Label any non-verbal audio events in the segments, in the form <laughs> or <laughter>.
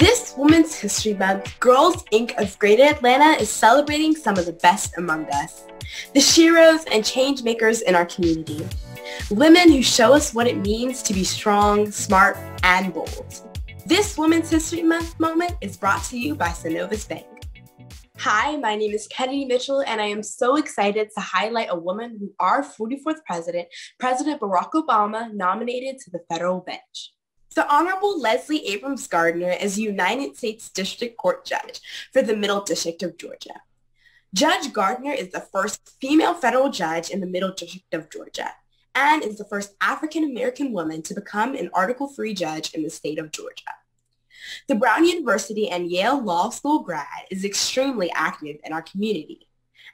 This Women's History Month, Girls Inc. of Greater Atlanta is celebrating some of the best among us. The sheroes and change makers in our community. Women who show us what it means to be strong, smart, and bold. This Women's History Month moment is brought to you by Synovus Bank. Hi, my name is Kenedi Mitchell, and I am so excited to highlight a woman who our 44th president, President Barack Obama, nominated to the federal bench. The Honorable Leslie Abrams Gardner is United States District Court Judge for the Middle District of Georgia. Judge Gardner is the first female federal judge in the Middle District of Georgia and is the first African-American woman to become an Article 3 judge in the state of Georgia. The Brown University and Yale Law School grad is extremely active in our community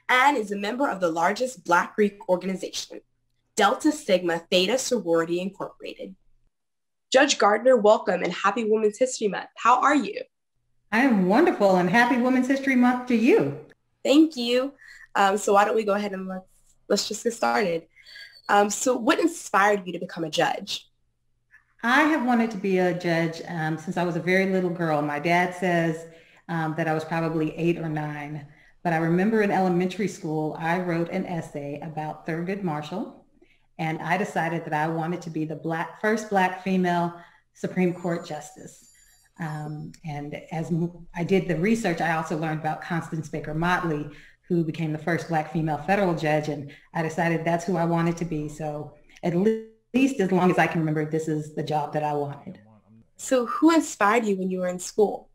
and is a member of the largest Black Greek organization, Delta Sigma Theta Sorority Incorporated. Judge Gardner, welcome and happy Women's History Month. How are you? I am wonderful and happy Women's History Month to you. Thank you. Um, so why don't we go ahead and let's, let's just get started. Um, so what inspired you to become a judge? I have wanted to be a judge um, since I was a very little girl. My dad says um, that I was probably eight or nine, but I remember in elementary school, I wrote an essay about Thurgood Marshall and I decided that I wanted to be the black first black female Supreme Court justice. Um, and as I did the research, I also learned about Constance Baker Motley, who became the first black female federal judge, and I decided that's who I wanted to be. So at least as long as I can remember, this is the job that I wanted. So who inspired you when you were in school?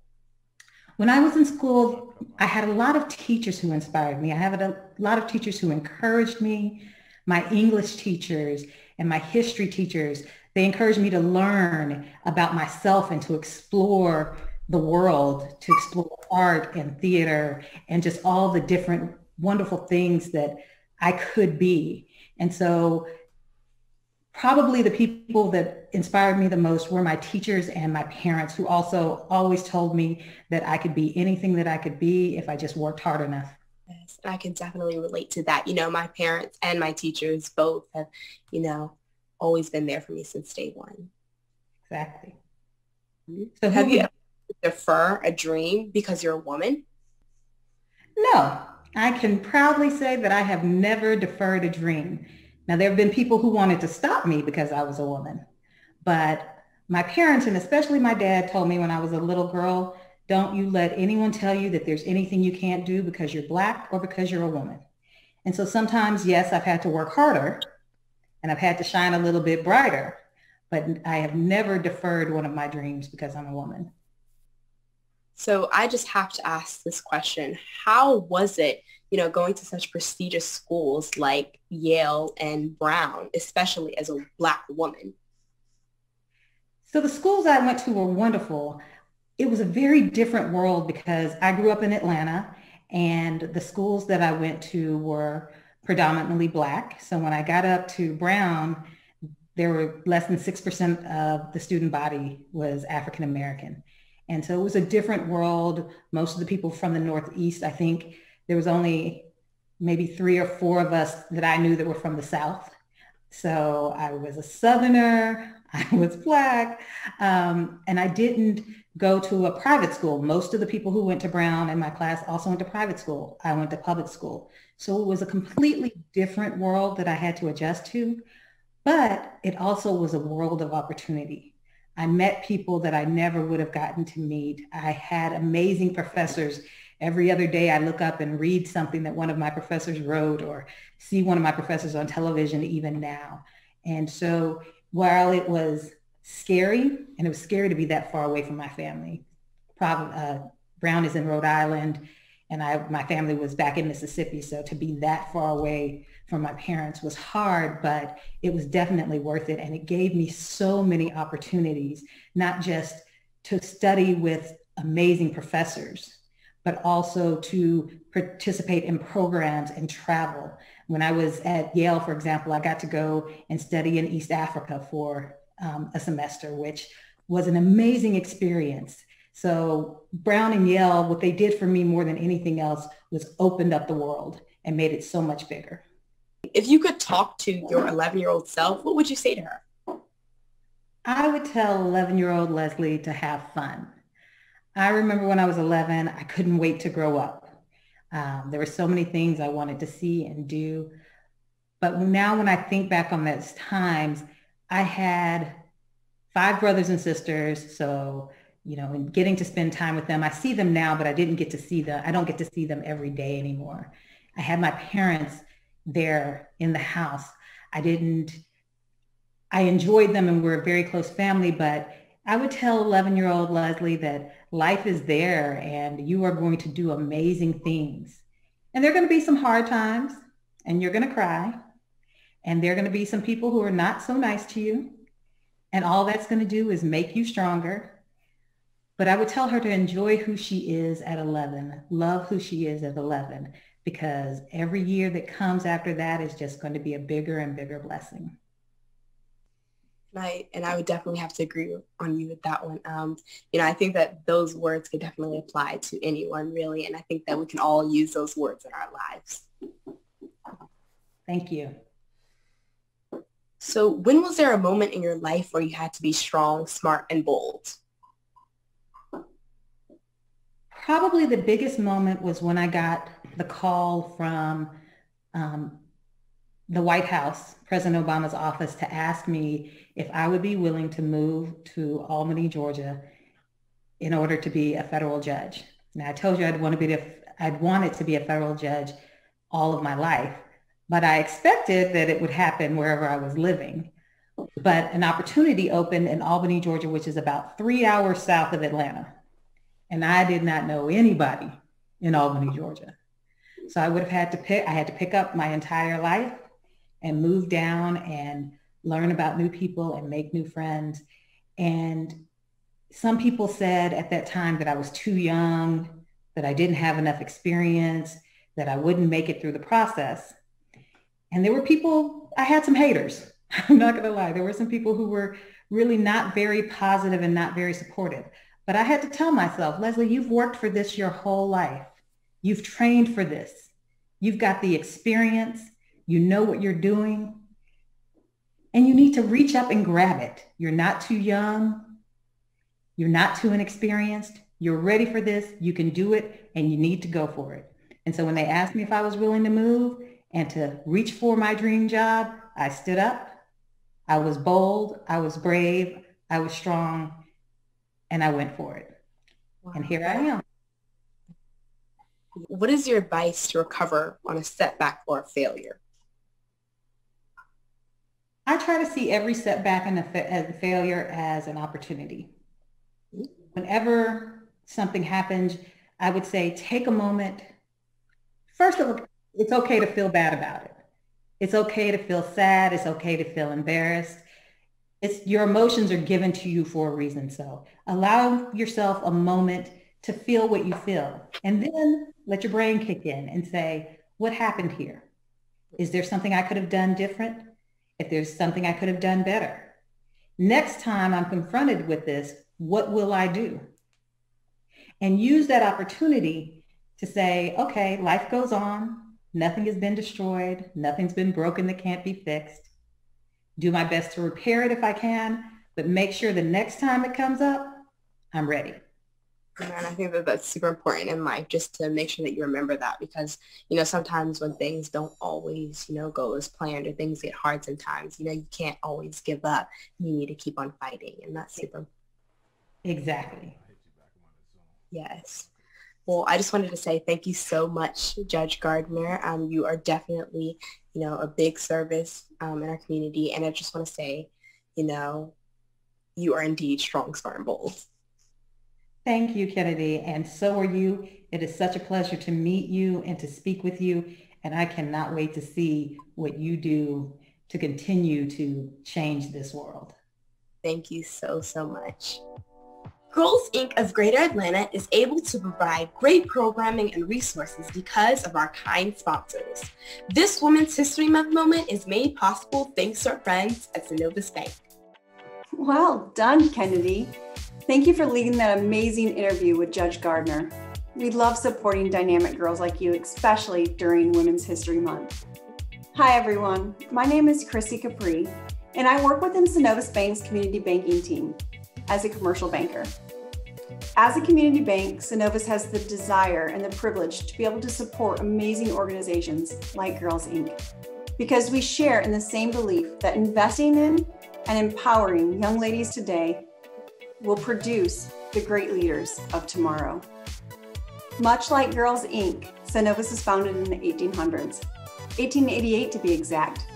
When I was in school, I had a lot of teachers who inspired me. I had a lot of teachers who encouraged me, my English teachers and my history teachers, they encouraged me to learn about myself and to explore the world, to explore art and theater and just all the different wonderful things that I could be. And so probably the people that inspired me the most were my teachers and my parents who also always told me that I could be anything that I could be if I just worked hard enough. Yes, I can definitely relate to that. You know, my parents and my teachers both have, you know, always been there for me since day one. Exactly. Mm-hmm. So have you ever defer a dream because you're a woman? No, I can proudly say that I have never deferred a dream. Now, there have been people who wanted to stop me because I was a woman, but my parents and especially my dad told me when I was a little girl don't you let anyone tell you that there's anything you can't do because you're black or because you're a woman. And so sometimes, yes, I've had to work harder and I've had to shine a little bit brighter, but I have never deferred one of my dreams because I'm a woman. So I just have to ask this question. How was it, you know, going to such prestigious schools like Yale and Brown, especially as a black woman? So the schools I went to were wonderful it was a very different world because I grew up in Atlanta and the schools that I went to were predominantly black. So when I got up to Brown, there were less than 6% of the student body was African American. And so it was a different world. Most of the people from the Northeast, I think there was only maybe three or four of us that I knew that were from the South. So I was a Southerner, I was black, um, and I didn't go to a private school. Most of the people who went to Brown in my class also went to private school. I went to public school. So it was a completely different world that I had to adjust to, but it also was a world of opportunity. I met people that I never would have gotten to meet. I had amazing professors. Every other day I look up and read something that one of my professors wrote or see one of my professors on television even now. And so while it was scary, and it was scary to be that far away from my family. Probably, uh, Brown is in Rhode Island, and I, my family was back in Mississippi. So to be that far away from my parents was hard, but it was definitely worth it. And it gave me so many opportunities, not just to study with amazing professors, but also to participate in programs and travel. When I was at Yale, for example, I got to go and study in East Africa for um, a semester, which was an amazing experience. So Brown and Yale, what they did for me more than anything else was opened up the world and made it so much bigger. If you could talk to your 11-year-old self, what would you say to her? I would tell 11-year-old Leslie to have fun. I remember when I was 11, I couldn't wait to grow up. Um, there were so many things I wanted to see and do. But now when I think back on those times, I had five brothers and sisters. So, you know, and getting to spend time with them, I see them now, but I didn't get to see them. I don't get to see them every day anymore. I had my parents there in the house. I didn't, I enjoyed them and we're a very close family, but I would tell 11 year old Leslie that life is there and you are going to do amazing things. And there are going to be some hard times and you're going to cry. And there are going to be some people who are not so nice to you. And all that's going to do is make you stronger. But I would tell her to enjoy who she is at 11, love who she is at 11, because every year that comes after that is just going to be a bigger and bigger blessing. And I, and I would definitely have to agree on you with that one. Um, you know, I think that those words could definitely apply to anyone really. And I think that we can all use those words in our lives. Thank you. So when was there a moment in your life where you had to be strong, smart, and bold? Probably the biggest moment was when I got the call from um, the White House, President Obama's office, to ask me if I would be willing to move to Albany, Georgia, in order to be a federal judge. Now, I told you I'd want to be I'd wanted to be a federal judge all of my life. But I expected that it would happen wherever I was living. But an opportunity opened in Albany, Georgia, which is about three hours south of Atlanta. And I did not know anybody in Albany, Georgia. So I would have had to pick, I had to pick up my entire life and move down and learn about new people and make new friends. And some people said at that time that I was too young, that I didn't have enough experience, that I wouldn't make it through the process. And there were people, I had some haters. <laughs> I'm not going to lie. There were some people who were really not very positive and not very supportive. But I had to tell myself, Leslie, you've worked for this your whole life. You've trained for this. You've got the experience. You know what you're doing. And you need to reach up and grab it. You're not too young. You're not too inexperienced. You're ready for this. You can do it and you need to go for it. And so when they asked me if I was willing to move, and to reach for my dream job, I stood up. I was bold. I was brave. I was strong. And I went for it. Wow. And here I am. What is your advice to recover on a setback or a failure? I try to see every setback and fa- failure as an opportunity. Whenever something happens, I would say take a moment. First of all, it's okay to feel bad about it. It's okay to feel sad. It's okay to feel embarrassed. It's your emotions are given to you for a reason. So allow yourself a moment to feel what you feel and then let your brain kick in and say, what happened here? Is there something I could have done different? If there's something I could have done better. Next time I'm confronted with this, what will I do? And use that opportunity to say, okay, life goes on. Nothing has been destroyed. Nothing's been broken that can't be fixed. Do my best to repair it if I can, but make sure the next time it comes up, I'm ready. And I think that that's super important in life just to make sure that you remember that because, you know, sometimes when things don't always, you know, go as planned or things get hard sometimes, you know, you can't always give up. You need to keep on fighting and that's super. Exactly. Yes. Well, I just wanted to say thank you so much, Judge Gardner. Um, you are definitely, you know, a big service um, in our community. And I just want to say, you know, you are indeed strong, smart, and bold. Thank you, Kenedi. And so are you. It is such a pleasure to meet you and to speak with you. And I cannot wait to see what you do to continue to change this world. Thank you so, so much. Girls Inc. of Greater Atlanta is able to provide great programming and resources because of our kind sponsors. This Women's History Month moment is made possible thanks to our friends at Synovus Bank. Well done, Kenedi. Thank you for leading that amazing interview with Judge Gardner. We love supporting dynamic girls like you, especially during Women's History Month. Hi, everyone. My name is Chrissy Capri, and I work within Synovus Bank's community banking team as a commercial banker. As a community bank, Synovus has the desire and the privilege to be able to support amazing organizations like Girls Inc. because we share in the same belief that investing in and empowering young ladies today will produce the great leaders of tomorrow. Much like Girls Inc., Synovus was founded in the 1800s, 1888 to be exact.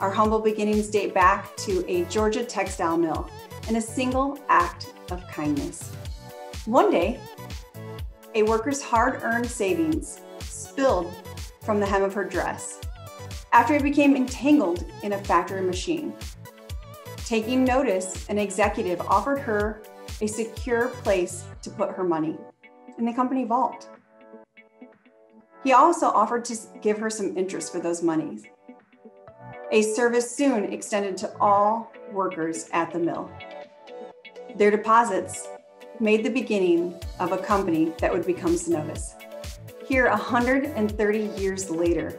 Our humble beginnings date back to a Georgia textile mill and a single act of kindness. One day, a worker's hard earned savings spilled from the hem of her dress after it became entangled in a factory machine. Taking notice, an executive offered her a secure place to put her money in the company vault. He also offered to give her some interest for those monies, a service soon extended to all workers at the mill. Their deposits made the beginning of a company that would become Synovus. Here, 130 years later,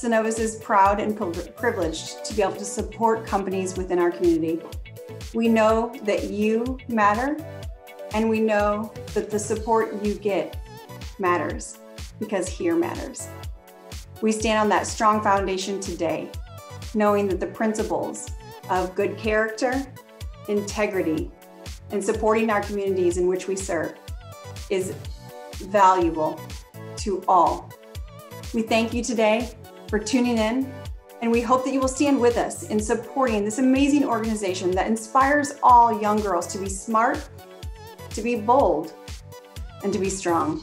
Synovus is proud and privileged to be able to support companies within our community. We know that you matter, and we know that the support you get matters because here matters. We stand on that strong foundation today, knowing that the principles of good character, integrity, and supporting our communities in which we serve is valuable to all. We thank you today for tuning in, and we hope that you will stand with us in supporting this amazing organization that inspires all young girls to be smart, to be bold, and to be strong.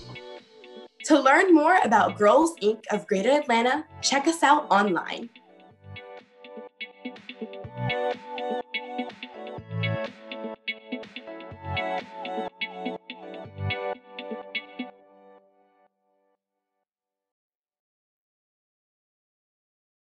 To learn more about Girls Inc. of Greater Atlanta, check us out online.